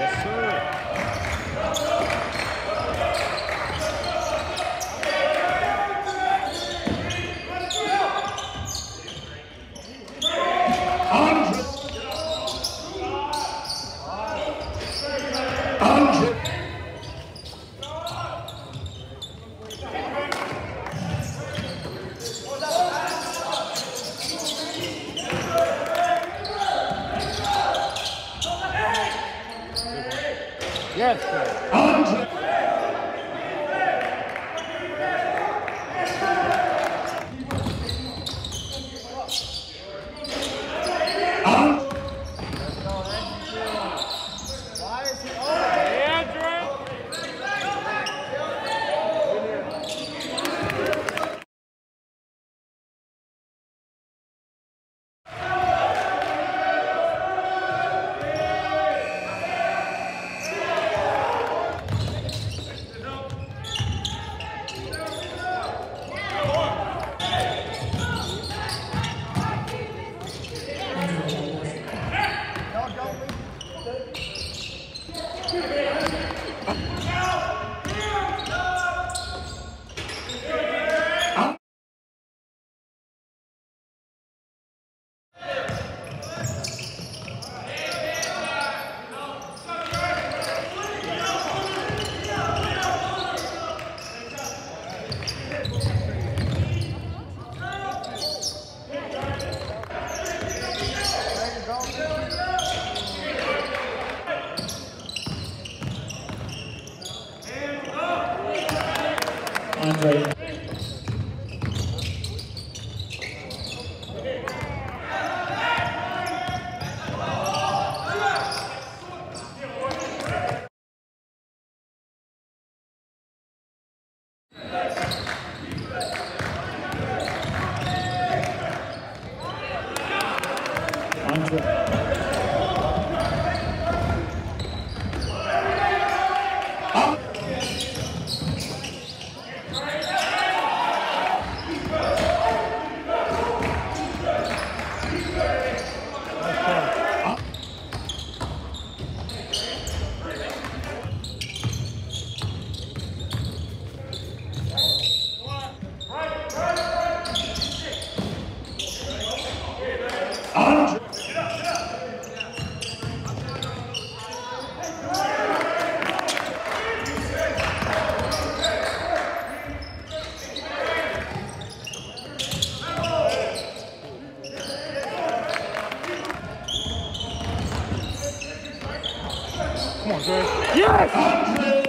Yes, sir. Andrew. Andrew. Yes, sir. Andre. Come on, Dre. Yes!